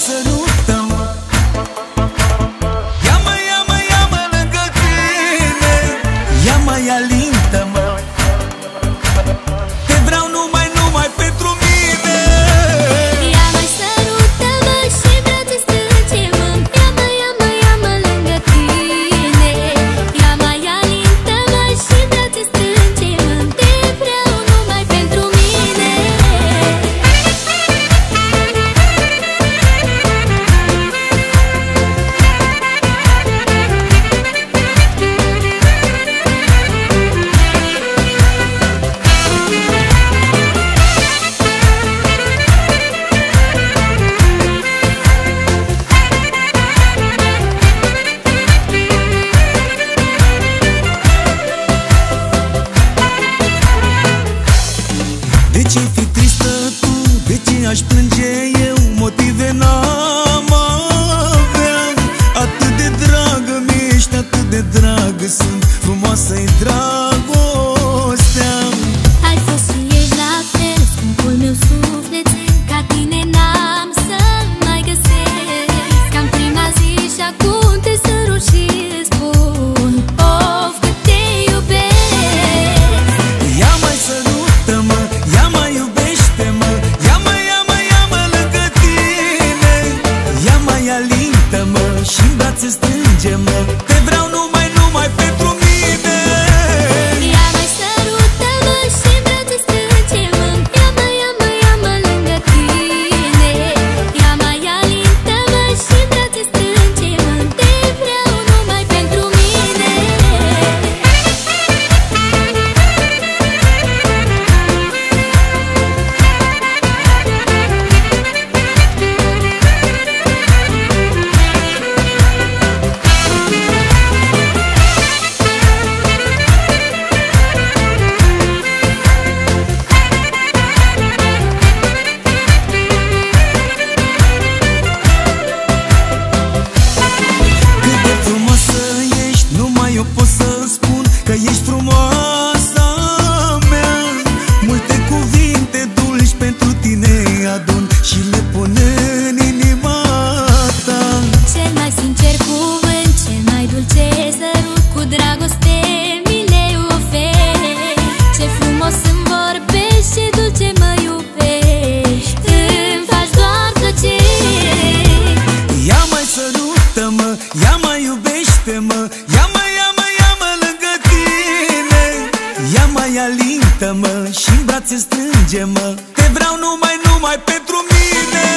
listen dragă sunt Frumoasă-i dragostea. Ai fost și ești la fel Scumpul meu suflet Ca tine n-am să mai găsesc. Cam prima zi și acum te sărut și spun Of, cât te iubesc. Ia mai sărută-mă Ia mai iubește-mă Ia mai, ia mai, ia mai lângă tine. Ia mai alintă-mă Și în brațe strânge-mă spun că ești alintă-mă și în brațe strânge-mă Te vreau numai, numai pentru mine.